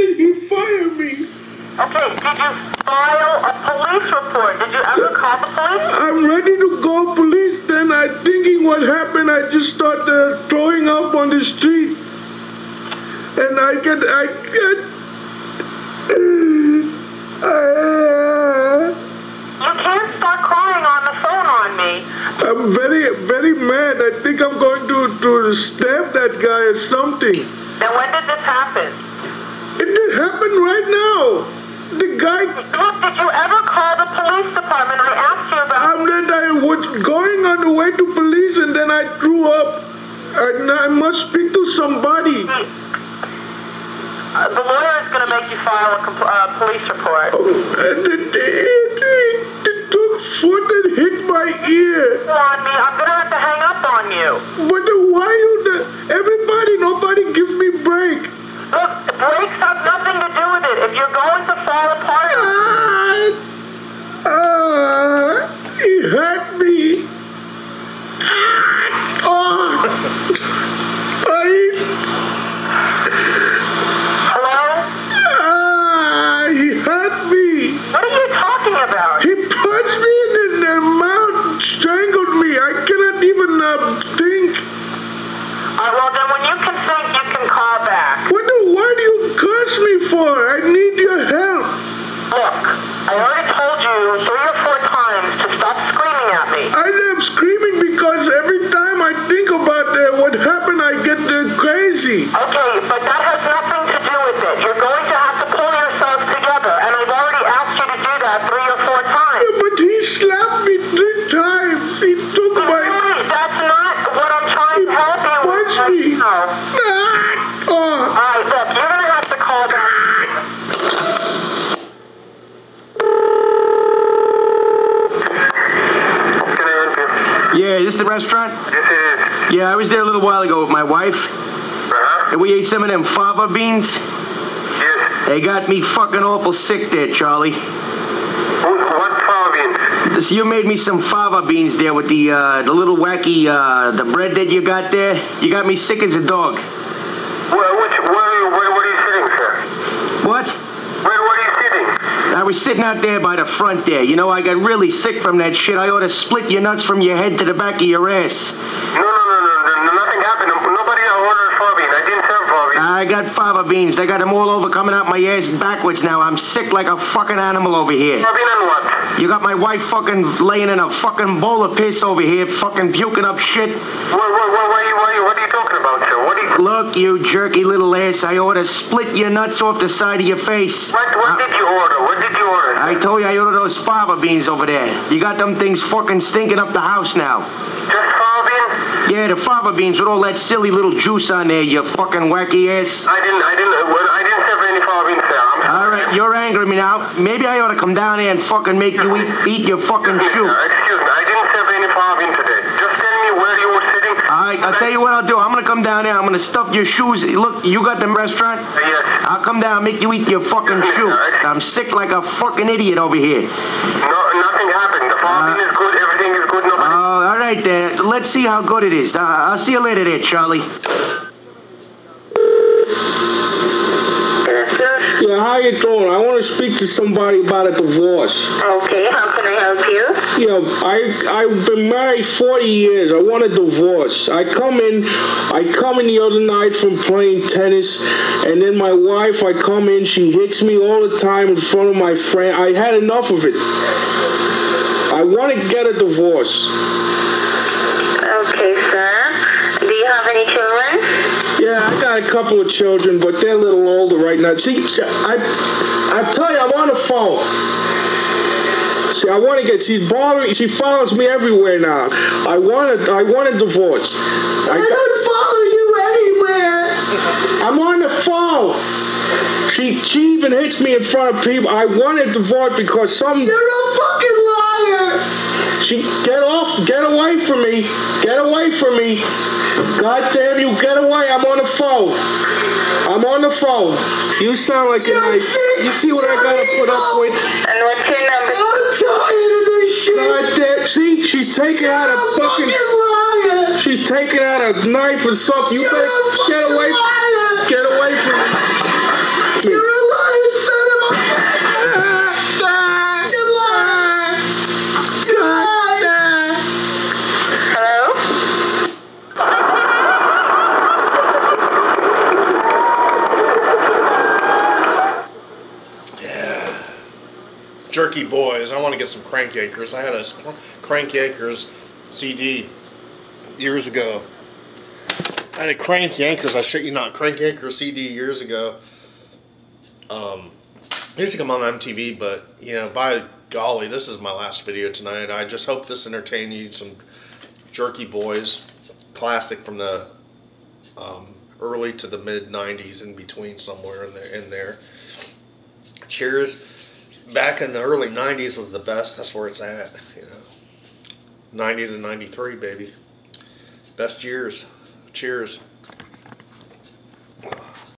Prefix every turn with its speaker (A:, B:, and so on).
A: he fired me.
B: Okay, did you file a police report? Did you ever call the police?
A: I'm ready to call police. Then I thinking what happened. I just started throwing up on the street, and I get I get.
B: You can't start crying on the phone on me.
A: I'm very very mad. I think I'm going to to stab that guy or something.
B: Then when did this happen?
A: It did happen right now. The guy.
B: Look, did you ever call the police department? I asked you about.
A: Um, then I was going on the way to police, and then I threw up. And I must speak to somebody.
B: Uh, the lawyer is going to make you file a uh, police report.
A: Oh, And the, the, the, the took foot and hit my ear.
B: On me, I'm going to have to hang up on you.
A: But why you the, everybody, nobody gives me break.
B: Look, breaks have nothing to do with it. If you're going to fall apart,
A: Ah, ah, he hurt me. Ah, oh, I,
B: hello?
A: ah, he hurt me.
B: What are you talking about?
A: He punched me in the, mouth, strangled me. I cannot even uh, think.
B: Uh, well, then when you can think, you can call back.
A: What the, why do you curse me for? I need your help.
B: Look, I already told you three or four times to stop screaming at me.
A: I am screaming because every time I think about uh, what happened, I get uh, crazy.
B: Okay, but that has nothing to do with it. You're going to have to pull yourself together, and I've already asked you to do that three or four times.
A: But he slapped me three times. He took my.
B: That's not what I'm trying to help you with.
A: Me.
B: No.
A: Ah, oh.
B: Alright, look, you're gonna have to call back.
C: Can I help you?
D: Yeah, this the restaurant?
C: Yes, it is.
D: Yeah, I was there a little while ago with my wife,
C: Uh-huh.
D: and we ate some of them fava beans.
C: Yes.
D: They got me fucking awful sick there, Charlie. This, you made me some fava beans there with the uh, the little wacky uh, the bread that you got there. You got me sick as a dog.
C: Where, which, where, are you, where, where are you sitting, sir?
D: What?
C: Where, where are you sitting?
D: I was sitting out there by the front there. You know, I got really sick from that shit. I ought to split your nuts from your head to the back of your ass.
C: No, no, no, nothing happened. Nobody ordered Fabian. I didn't serve Fabian.
D: I got fava beans. They got them all over coming out my ass backwards now. I'm sick like a fucking animal over here.
C: What?
D: You got my wife fucking laying in a fucking bowl of piss over here, fucking puking up shit.
C: Where, where, where, where, are you, where, are you, what are you talking about, sir? What are you...
D: Look, you jerky little ass, I ought to split your nuts off the side of your face.
C: What, what did you order? What did you order?
D: I told you I ordered those fava beans over there. You got them things fucking stinking up the house now.
C: Just Fabian?
D: Yeah, the fava beans with all that silly little juice on there, you fucking wacky ass.
C: I didn't, I didn't, I didn't have any Fabian, sir. I'm sorry.
D: All right, you're angering me now. Maybe I ought to come down here and fucking make you eat, eat your fucking shoe.
C: Uh, excuse me, I didn't have any Fabian today. Just tell me where you were sitting.
D: All right, I'll tell you what I'll do. I'm gonna come down there. I'm gonna stuff your shoes. Look, you got them restaurant?
C: Yes.
D: I'll come down and make you eat your fucking shoe. I'm sick like a fucking idiot over here.
C: No, nothing happened. The Fabian is good. Everything is good. Nobody...
D: Oh, all right there. Let's see how good it is. Uh, I'll see you later there, Charlie.
A: Yeah, how you doing? I want to speak to somebody about a divorce.
B: Okay, how can I help you?
A: You know, I I've been married 40 years. I want a divorce. I come in, I come in the other night from playing tennis, and then my wife, I come in, she hits me all the time in front of my friend. I had enough of it. I want to get a divorce. Got a couple of children, but they're a little older right now. See, I, I tell you, I'm on the phone. See, I want to get. She's bothering. She follows me everywhere now. I want a. I want a divorce. I, don't follow you anywhere. I'm on the phone. She she even hits me in front of people. I want a divorce because some. You're a fucking. She get off. Get away from me. Get away from me. God damn you! Get away. I'm on the phone. I'm on the phone. You sound like a nice. You see what I gotta put up with?
B: And what's your number?
A: I'm tired of this shit. God damn. See, she's taking out a fucking. She's taking out a knife and stuff. You better get away. Get away from me.
E: Jerky Boys. I want to get some Crank Acres. I had a Crank Acres CD years ago. I had a Crank Yankers. I shit you not, Crank CD years ago. Um, it used to come on MTV, but you know, by golly, this is my last video tonight. I just hope this entertained you. Some Jerky Boys, classic from the um, early to the mid '90s, in between somewhere in there. In there. Cheers. Back in the early '90s was the best. That's where it's at. You know, '90 to '93, baby. Best years. Cheers.